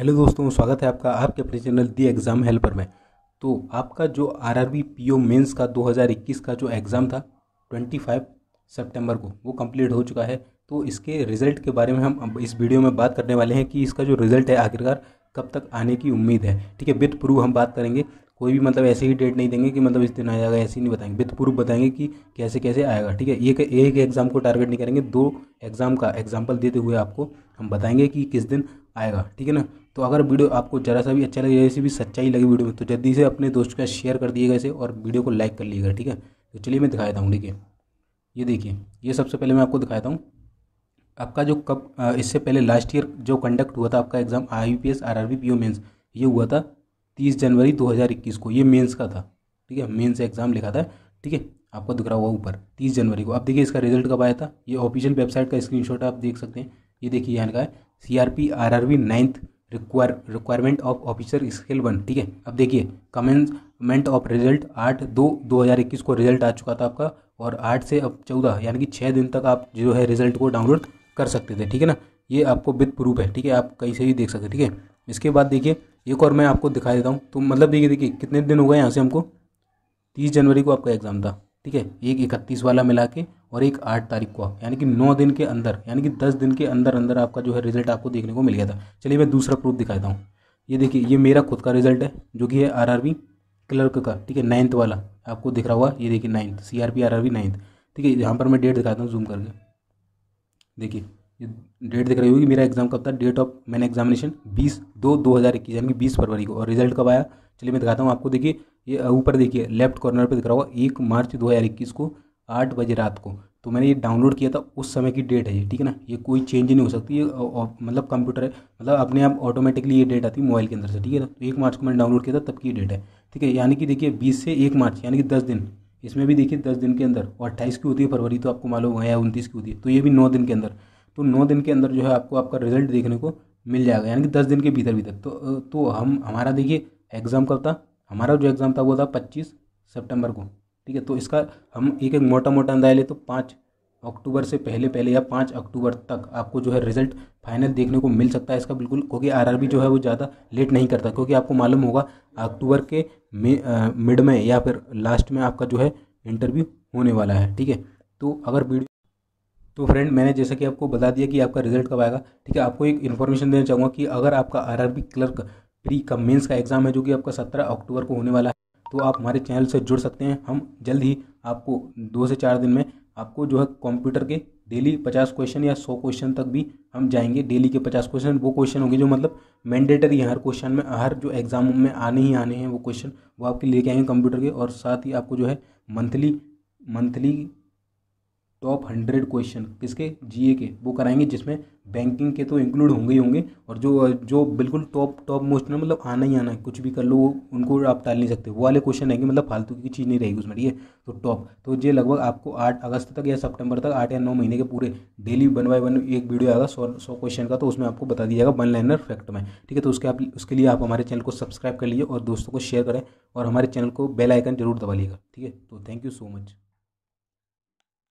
Hello दोस्तों, स्वागत है आपका आपके अपने चैनल दी एग्ज़ाम हेल्पर में। तो आपका जो R R B P O mains का 2021 का जो एग्ज़ाम था 25 सितंबर को, वो कंप्लीट हो चुका है। तो इसके रिज़ल्ट के बारे में हम इस वीडियो में बात करने वाले हैं कि इसका जो रिज़ल्ट है आखिरकार कब तक आने की उम्मीद है। ठीक है विथ प्रूफ हम बात करेंगे। कोई भी मतलब ऐसे ही डेट नहीं देंगे कि मतलब इस दिन आ जाएगा ऐसे ही नहीं बताएँगे। विथ प्रूफ बताएँगे कि कैसे कैसे आएगा। ठीक है, एक एक एग्ज़ाम को टारगेट नहीं करेंगे, दो एग्ज़ाम का एग्ज़ाम्पल देते हुए आपको हम बताएँगे कि किस दिन आएगा, ठीक है ना? तो अगर वीडियो आपको ज़रा सा भी अच्छा लगे, जैसे भी सच्चाई लगी वीडियो में तो जल्दी से अपने दोस्त का शेयर कर दिएगा इसे और वीडियो को लाइक कर लीजिएगा ठीक है? तो चलिए मैं दिखाता हूँ ठीक है ये देखिए, ये सबसे पहले मैं आपको दिखाता हूँ। आपका जो कब इससे पहले लास्ट ईयर जो कंडक्ट हुआ था आपका exam I P S R R B P O mains ये हुआ था तीस जनवरी 2021 को, ये मेन्स का था, ठीक है? मेन्स एग्ज़ाम लिखा था, ठीक है? आपको दिख रहा हुआ ऊपर, तीस जनवरी को। अब देखिए इसका रिज़ल्ट कब आया था? ये ऑफिशियल वेबसाइट का स्क्रीनशॉट आप देख सकते हैं। ये देखिए यहाँ का है C R P R R V ninth require requirement of officer scale one ठीक है? अब देखिए कमेंसमेंट ऑफ़ रिज़ल्ट आठ दो दो हज़ार इक्कीस को रिज़ल्ट आ चुका था आपका, और आठ से अब चौदह, यानी कि छः दिन तक आप जो है रिज़ल्ट को डाउनलोड कर सकते थे, ठीक है ना? ये आपको विद प्रूफ है, ठीक है? आप कहीं से भी देख सकते, ठीक है? इसके बाद देखिए, एक और मैं आपको दिखा देता हूँ। तो मतलब देखिए देखिए, कितने दिन हो गए यहाँ से हमको? तीस जनवरी को आपका एग्ज़ाम था, ठीक है? एक इकतीस वाला मिला के और एक आठ तारीख को यानी कि नौ दिन के अंदर, यानी कि दस दिन के अंदर अंदर आपका जो है रिज़ल्ट आपको देखने को मिल गया था। चलिए मैं दूसरा प्रूफ दिखाता हूँ। ये देखिए, ये मेरा खुद का रिज़ल्ट है, जो कि है आर क्लर्क का, ठीक है नाइन्थ वाला। आपको दिख रहा हुआ ये देखिए ninth C R P R R B ninth ठीक है, यहाँ पर मैं डेट दिखाता हूँ जूम करके। देखिए, ये डेट दिख रही होगी, मेरा एग्ज़ाम कब था? डेट ऑफ़ मैंने एग्जामिनेशन बीस दो दो हज़ार इक्कीस, यानी कि बीस फरवरी को। और रिज़ल्ट कब आया? चलिए मैं दिखाता हूँ आपको, देखिए, ये ऊपर देखिए लेफ़्ट कॉर्नर पे दिख रहा होगा, एक मार्च दो हज़ार इक्कीस को। आठ बजे रात को। तो मैंने ये डाउनलोड किया था, उस समय की डेट है ये, ठीक है ना? ये कोई चेंज नहीं हो सकती, ये मतलब कंप्यूटर है मतलब अपने आप ऑटोमेटिकली ये डेट आती है मोबाइल के अंदर से, ठीक है ना? तो एक मार्च को मैंने डाउनलोड किया था, तब की डेट है, ठीक है? यानी कि देखिए, बीस से एक मार्च, यानी कि दस दिन, इसमें भी देखिए दस दिन के अंदर, और अट्ठाईस की होती है फरवरी तो आपको मालूम है, या उनतीस की होती है तो ये भी नौ दिन के अंदर। तो नौ दिन के अंदर जो है आपको आपका रिज़ल्ट देखने को मिल जाएगा, यानी कि दस दिन के भीतर भीतर। तो तो हम, हमारा देखिए एग्ज़ाम कब था? हमारा जो एग्ज़ाम था वो था पच्चीस सितंबर को ठीक है तो इसका हम एक एक मोटा मोटा अंदाज़ा ले तो पाँच अक्टूबर से पहले पहले या पाँच अक्टूबर तक आपको जो है रिज़ल्ट फाइनल देखने को मिल सकता है इसका बिल्कुल, क्योंकि आरआरबी जो है वो ज़्यादा लेट नहीं करता, क्योंकि आपको मालूम होगा अक्टूबर के मिड में या फिर लास्ट में आपका जो है इंटरव्यू होने वाला है, ठीक है? तो अगर वीडियो तो फ्रेंड मैंने जैसा कि आपको बता दिया कि आपका रिज़ल्ट कब आएगा, ठीक है? आपको एक इन्फॉर्मेशन देना चाहूँगा कि अगर आपका आरआरबी क्लर्क प्री का मेंस का एग्ज़ाम है, जो कि आपका सत्रह अक्टूबर को होने वाला है तो आप हमारे चैनल से जुड़ सकते हैं। हम जल्द ही आपको दो से चार दिन में आपको जो है कंप्यूटर के डेली पचास क्वेश्चन या सौ क्वेश्चन तक भी हम जाएँगे। डेली के पचास क्वेश्चन वो क्वेश्चन होंगे जो मतलब मैंडेटरी है। हर क्वेश्चन में, हर जो एग्ज़ाम में आने ही आने हैं वो क्वेश्चन वो आपके लेके आएँगे कंप्यूटर के। और साथ ही आपको जो है monthly monthly top hundred question किसके? जीए के। वो कराएँगे जिसमें बैंकिंग के तो इंक्लूड होंगे ही होंगे और जो जो बिल्कुल टॉप टॉप मोस्ट ना मतलब आना ही आना है। कुछ भी कर लो, उनको आप टाल नहीं सकते। वो वाले क्वेश्चन रहेंगे मतलब फालतू की चीज़ नहीं रहेगी उसमें, ठीक है? तो टॉप तो ये लगभग आपको आठ अगस्त तक या सितंबर तक आठ या नौ महीने के पूरे डेली वन बाई वन एक वीडियो आएगा, सौ सौ क्वेश्चन का तो उसमें आपको बता दिया जाएगा वन लाइनर फैक्ट में, ठीक है? तो उसके आप, उसके लिए आप हमारे चैनल को सब्सक्राइब कर लीजिए और दोस्तों को शेयर करें और हमारे चैनल को बेल आइकन ज़रूर दबा लीजिएगा, ठीक है? तो थैंक यू सो मच